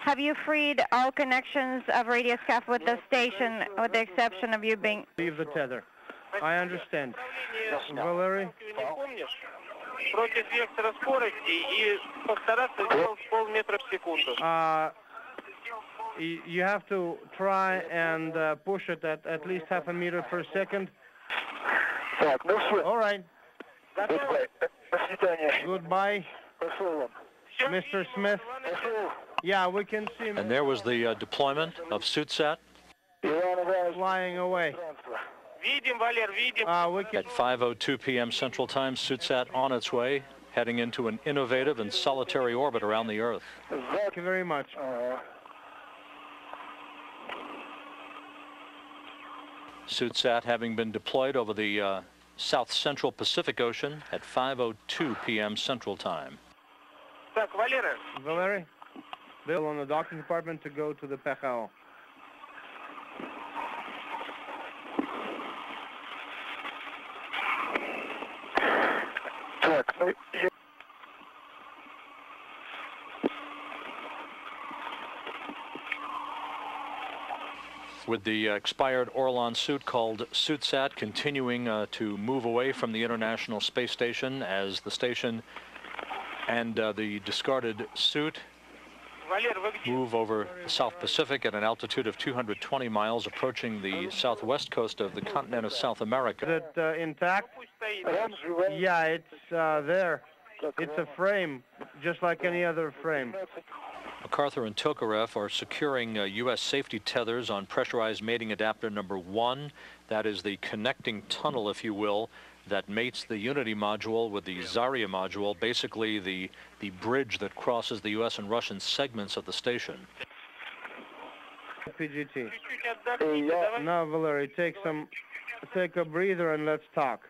Have you freed all connections of RadioSCAF with the station, with the exception of you being... Leave the tether. I understand. Valery? Uh, you have to try and uh, push it at at least half a meter per second. All right. Goodbye. Goodbye. Mr. Smith? Yeah, we can see him. And there was the uh, deployment of SuitSat flying away. Uh, we can... At 5.02 p.m. Central Time, SuitSat on its way, heading into an innovative and solitary orbit around the Earth. Thank you very much. SuitSat having been deployed over the uh, south central Pacific Ocean at 5.02 p.m. Central Time. Так, Валера, Valerie? Bill on the docking department to go to the PHO. Так, ну, я- With the uh, expired Orlan suit called SUTSAT continuing uh, to move away from the International Space Station as the station and uh, the discarded suit move over the South Pacific at an altitude of 220 miles, approaching the southwest coast of the continent of South America. Is it uh, intact? Yeah, it's uh, there. It's a frame, just like any other frame. McArthur and Tokarev are securing uh, U.S. safety tethers on pressurized mating adapter number one. That is the connecting tunnel, if you will, that mates the Unity module with the Zarya module, basically the, the bridge that crosses the U.S. and Russian segments of the station. PGT. Uh, yeah. Now, Valery, take some, take a breather and let's talk.